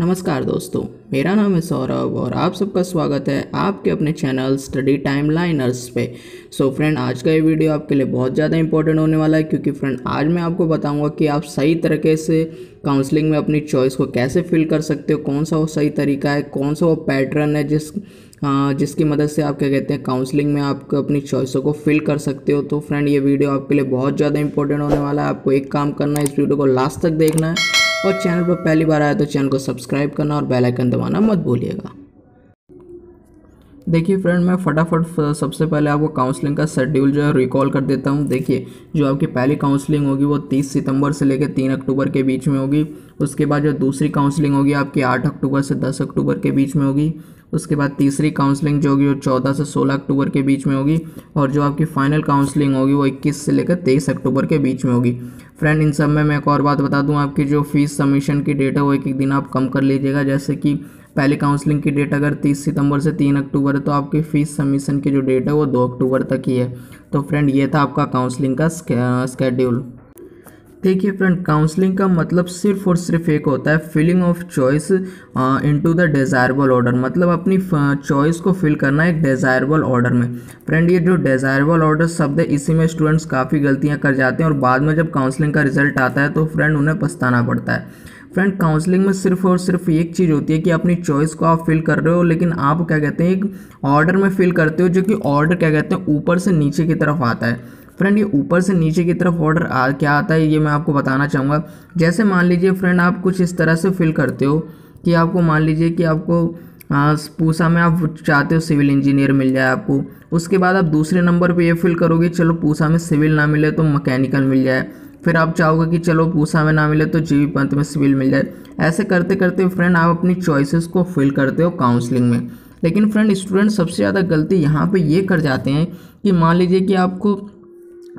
नमस्कार दोस्तों, मेरा नाम है सौरभ और आप सबका स्वागत है आपके अपने चैनल स्टडी टाइम लाइनर्स पे। सो so फ्रेंड आज का ये वीडियो आपके लिए बहुत ज़्यादा इंपॉर्टेंट होने वाला है क्योंकि फ्रेंड आज मैं आपको बताऊँगा कि आप सही तरीके से काउंसलिंग में अपनी चॉइस को कैसे फिल कर सकते हो, कौन सा वो सही तरीका है, कौन सा वो पैटर्न है जिस हाँ जिसकी मदद से आप क्या कहते हैं काउंसलिंग में आप अपनी चॉइसों को फिल कर सकते हो। तो फ्रेंड ये वीडियो आपके लिए बहुत ज़्यादा इंपॉर्टेंट होने वाला है। आपको एक काम करना है, इस वीडियो को लास्ट तक देखना है। और चैनल पर पहली बार आया तो चैनल को सब्सक्राइब करना और बेल आइकन दबाना मत भूलिएगा। देखिए फ्रेंड, मैं फटाफट सबसे पहले आपको काउंसलिंग का शेड्यूल जो है रिकॉल कर देता हूँ। देखिए, जो आपकी पहली काउंसलिंग होगी वो 30 सितंबर से लेकर 3 अक्टूबर के बीच में होगी। उसके बाद जो दूसरी काउंसलिंग होगी, आपकी 8 अक्टूबर से 10 अक्टूबर के बीच में होगी। उसके बाद तीसरी काउंसलिंग जो होगी वो चौदह से सोलह अक्टूबर के बीच में होगी और जो आपकी फाइनल काउंसलिंग होगी वो इक्कीस से लेकर तेईस अक्टूबर के बीच में होगी। फ्रेंड इन सब में मैं एक और बात बता दूँ, आपकी जो फ़ीस सबमिशन की डेट है वो एक एक दिन आप कम कर लीजिएगा। जैसे कि पहली काउंसलिंग की डेट अगर 30 सितंबर से 3 अक्टूबर है तो आपकी फ़ीस सबमिशन की जो डेट है वो 2 अक्टूबर तक ही है। तो फ्रेंड ये था आपका काउंसलिंग का स्केड्यूल देखिए फ्रेंड काउंसलिंग का मतलब सिर्फ़ और सिर्फ़ एक होता है filling of choice into the desirable order मतलब अपनी चॉइस को फिल करना एक डिज़ायरेबल ऑर्डर में। फ्रेंड ये जो डिज़ायरेबल ऑर्डर शब्द है, इसी में स्टूडेंट्स काफ़ी गलतियाँ कर जाते हैं और बाद में जब काउंसलिंग का रिज़ल्ट आता है तो फ्रेंड उन्हें पछताना पड़ता है। फ्रेंड काउंसलिंग में सिर्फ़ और सिर्फ़ एक चीज़ होती है कि अपनी चॉइस को आप फिल कर रहे हो, लेकिन आप क्या कहते हैं, एक ऑर्डर में फिल करते हो, जो कि ऑर्डर क्या कहते हैं, ऊपर से नीचे की तरफ़ आता है। फ्रेंड ये ऊपर से नीचे की तरफ़ ऑर्डर आ, क्या आता है, ये मैं आपको बताना चाहूँगा। जैसे मान लीजिए फ्रेंड आप कुछ इस तरह से फिल करते हो कि आपको मान लीजिए कि आपको पूसा में आप चाहते हो सिविल इंजीनियर मिल जाए आपको। उसके बाद आप दूसरे नंबर पे ये फिल करोगे, चलो पूसा में सिविल ना मिले तो मैकेनिकल मिल जाए। फिर आप चाहोगे कि चलो पूसा में ना मिले तो जीवी पंत में सिविल मिल जाए। ऐसे करते करते फ्रेंड आप अपनी चॉइसेस को फिल करते हो काउंसलिंग में। लेकिन फ्रेंड स्टूडेंट सबसे ज़्यादा गलती यहाँ पर ये कर जाते हैं कि मान लीजिए कि आपको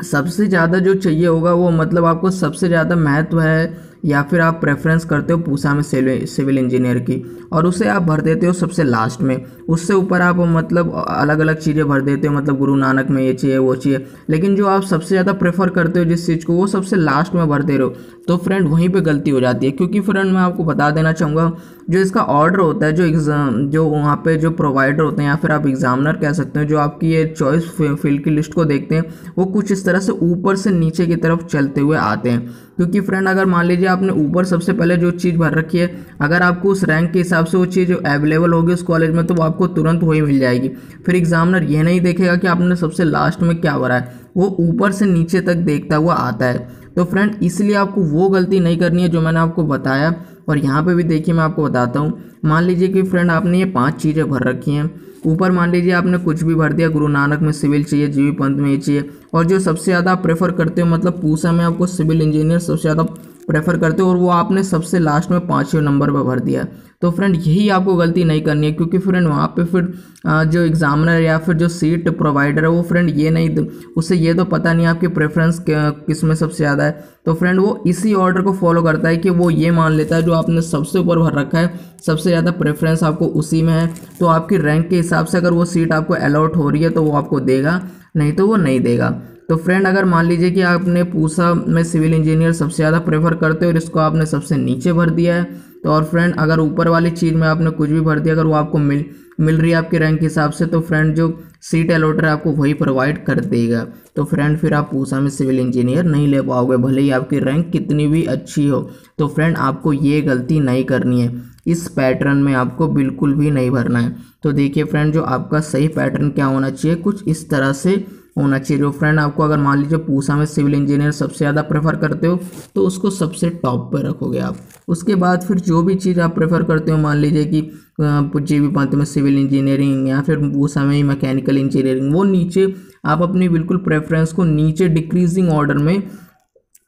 सबसे ज़्यादा जो चाहिए होगा वो मतलब आपको सबसे ज़्यादा महत्व है या फिर आप प्रेफरेंस करते हो पूसा में सिविल इंजीनियर की, और उसे आप भर देते हो सबसे लास्ट में। उससे ऊपर आप मतलब अलग अलग चीज़ें भर देते हो मतलब गुरु नानक में ये चाहिए, वो चाहिए। लेकिन जो आप सबसे ज़्यादा प्रेफर करते हो जिस चीज़ को, वो सबसे लास्ट में भर दे रहे हो। तो फ्रेंड वहीं पे गलती हो जाती है। क्योंकि फ्रेंड मैं आपको बता देना चाहूँगा, जो इसका ऑर्डर होता है, जो एग्ज़ाम जो वहाँ पे जो प्रोवाइडर होते हैं, या फिर आप एग्जामिनर कह सकते हैं, जो आपकी ये चॉइस फ़ील्ड की लिस्ट को देखते हैं, वो कुछ इस तरह से ऊपर से नीचे की तरफ़ चलते हुए आते हैं। क्योंकि फ्रेंड अगर मान लीजिए आपने ऊपर सबसे पहले जो चीज़ भर रखी है, अगर आपको उस रैंक के हिसाब से वो चीज़ अवेलेबल होगी उस कॉलेज में तो वो आपको तुरंत वही मिल जाएगी। फिर एग्जामिनर ये नहीं देखेगा कि आपने सबसे लास्ट में क्या भरा है। वो ऊपर से नीचे तक देखता हुआ आता है। तो फ्रेंड इसलिए आपको वो गलती नहीं करनी है जो मैंने आपको बताया। और यहाँ पे भी देखिए मैं आपको बताता हूँ, मान लीजिए कि फ्रेंड आपने ये पाँच चीज़ें भर रखी हैं। ऊपर मान लीजिए आपने कुछ भी भर दिया, गुरु नानक में सिविल चाहिए, जीवी पंत में ये चाहिए। और जो सबसे ज़्यादा आप प्रेफर करते हो मतलब पूसा में आपको, सिविल इंजीनियर सबसे ज़्यादा प्रेफर करते हो और वो आपने सबसे लास्ट में पाँचवें नंबर पर भर दिया। तो फ्रेंड, यही आपको गलती नहीं करनी है, क्योंकि फ्रेंड, वहाँ पे फिर जो एग्जामिनर या फिर जो सीट प्रोवाइडर है, वो फ्रेंड, ये नहीं उसे ये तो पता नहीं आपकी प्रेफरेंस किसमें सबसे ज़्यादा है। तो फ्रेंड, वो इसी ऑर्डर को फॉलो करता है कि वो ये मान लेता है जो आपने सबसे ऊपर भर रखा है, सबसे ज़्यादा प्रेफरेंस आपको उसी में है। तो आपकी रैंक के हिसाब से अगर वो सीट आपको अलॉट हो रही है तो वो आपको देगा, नहीं तो वो नहीं देगा। तो फ्रेंड, अगर मान लीजिए कि आपने पूसा में सिविल इंजीनियर सबसे ज़्यादा प्रेफर करते हो और इसको आपने सबसे नीचे भर दिया है तो और फ्रेंड अगर ऊपर वाली चीज़ में आपने कुछ भी भर दिया, अगर वो आपको मिल मिल रही है आपके रैंक के हिसाब से तो फ्रेंड जो सीट अलॉटर है आपको वही प्रोवाइड कर देगा। तो फ्रेंड फिर आप पूसा में सिविल इंजीनियर नहीं ले पाओगे, भले ही आपकी रैंक कितनी भी अच्छी हो। तो फ्रेंड आपको ये गलती नहीं करनी है। इस पैटर्न में आपको बिल्कुल भी नहीं भरना है। तो देखिए फ्रेंड जो आपका सही पैटर्न क्या होना चाहिए, कुछ इस तरह से होना चाहिए। जो फ्रेंड आपको अगर मान लीजिए पूसा में सिविल इंजीनियर सबसे ज़्यादा प्रेफर करते हो तो उसको सबसे टॉप पर रखोगे आप। उसके बाद फिर जो भी चीज़ आप प्रेफर करते हो, मान लीजिए कि जी बी पंत में सिविल इंजीनियरिंग या फिर पूसा में ही मैकेनिकल इंजीनियरिंग वो नीचे आप अपनी बिल्कुल प्रेफरेंस को नीचे डिक्रीजिंग ऑर्डर में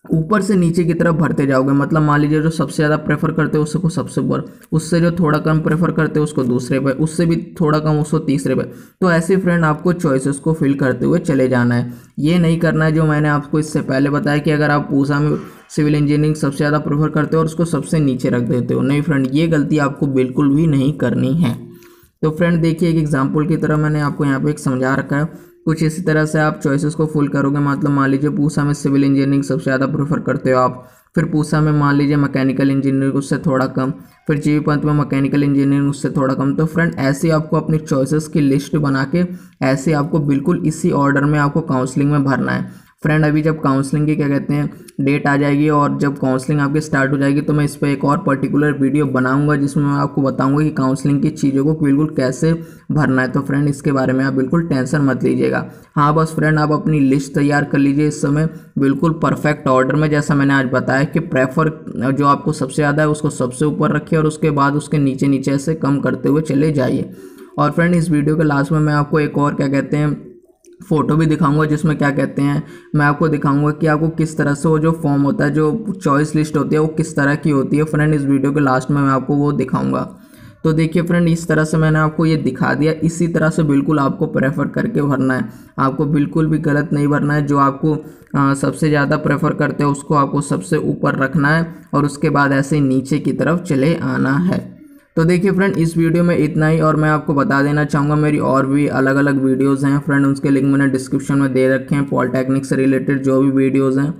ऊपर से नीचे की तरफ़ भरते जाओगे। मतलब मान लीजिए जो सबसे ज़्यादा प्रेफर करते हो, उसको सबसे ऊपर। उससे जो थोड़ा कम प्रेफर करते हो, उसको दूसरे पे। उससे भी थोड़ा कम, उसको तीसरे पे। तो ऐसे फ्रेंड आपको चॉइसेस को फिल करते हुए चले जाना है। ये नहीं करना है जो मैंने आपको इससे पहले बताया कि अगर आप पूसा में सिविल इंजीनियरिंग सबसे ज़्यादा प्रेफर करते हो और उसको सबसे नीचे रख देते हो। नहीं फ्रेंड ये गलती आपको बिल्कुल भी नहीं करनी है। तो फ्रेंड देखिए एक एग्ज़ाम्पल की तरह मैंने आपको यहाँ पर एक समझा रखा है। कुछ इसी तरह से आप चॉइसेस को फुल करोगे। मतलब मान लीजिए पूसा में सिविल इंजीनियरिंग सबसे ज़्यादा प्रेफर करते हो आप। फिर पूसा में मान लीजिए मैकेनिकल इंजीनियरिंग उससे थोड़ा कम। फिर जी पंत में मैकेनिकल इंजीनियरिंग उससे थोड़ा कम। तो फ्रेंड ऐसे आपको अपनी चॉइसेस की लिस्ट बना के, ऐसे आपको बिल्कुल इसी ऑर्डर में आपको काउंसलिंग में भरना है। फ्रेंड, अभी जब काउंसलिंग की क्या कहते हैं डेट आ जाएगी और जब काउंसलिंग आपकी स्टार्ट हो जाएगी तो मैं इस पर एक और पर्टिकुलर वीडियो बनाऊँगा, जिसमें मैं आपको बताऊँगा कि काउंसलिंग की चीज़ों को बिल्कुल कैसे भरना है। तो फ्रेंड इसके बारे में आप बिल्कुल टेंशन मत लीजिएगा। हाँ बस फ्रेंड आप अपनी लिस्ट तैयार कर लीजिए। इस समय बिल्कुल परफेक्ट ऑर्डर में, जैसा मैंने आज बताया कि प्रेफर जो आपको सबसे ज़्यादा है, उसको सबसे ऊपर रखिए और उसके बाद उसके नीचे नीचे ऐसे कम करते हुए चले जाइए। और फ्रेंड इस वीडियो के लास्ट में मैं आपको एक और क्या कहते हैं फ़ोटो भी दिखाऊँगा जिसमें क्या कहते हैं मैं आपको दिखाऊँगा कि आपको किस तरह से वो जो फॉर्म होता है जो चॉइस लिस्ट होती है वो किस तरह की होती है। फ्रेंड इस वीडियो के लास्ट में मैं आपको वो दिखाऊँगा। तो देखिए फ्रेंड इस तरह से मैंने आपको ये दिखा दिया। इसी तरह से बिल्कुल आपको प्रेफर करके भरना है। आपको बिल्कुल भी गलत नहीं भरना है। जो आपको आ, सबसे ज़्यादा प्रेफर करते हैं उसको आपको सबसे ऊपर रखना है और उसके बाद ऐसे नीचे की तरफ़ चले आना है। तो देखिए फ्रेंड इस वीडियो में इतना ही और मैं आपको बता देना चाहूँगा, मेरी और भी अलग अलग वीडियोज़ हैं। फ्रेंड उसके लिंक मैंने डिस्क्रिप्शन में दे रखे हैं पॉलिटेक्निक से रिलेटेड जो भी वीडियोज़ हैं।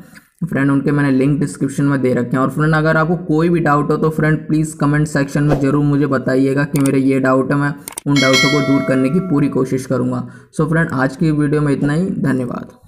फ्रेंड उनके मैंने लिंक डिस्क्रिप्शन में दे रखे हैं। और फ्रेंड अगर आपको कोई भी डाउट हो तो फ्रेंड प्लीज़ कमेंट सेक्शन में ज़रूर मुझे बताइएगा कि मेरे ये डाउट है, मैं उन डाउटों को दूर करने की पूरी कोशिश करूँगा। सो फ्रेंड आज की वीडियो में इतना ही। धन्यवाद।